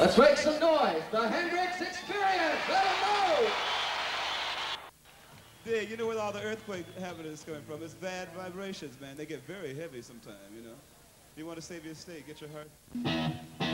Let's make some noise. The Hendrix Experience. Let them know. Dig, you know where all the earthquake happening is coming from? It's bad vibrations, man. They get very heavy sometimes, you know. You want to save your state, get your heart.